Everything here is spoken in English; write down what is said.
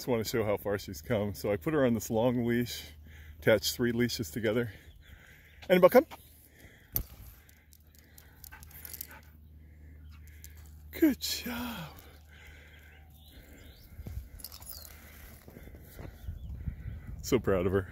Just want to show how far she's come. So I put her on this long leash, attached three leashes together. Anabelle, come. Good job. So proud of her.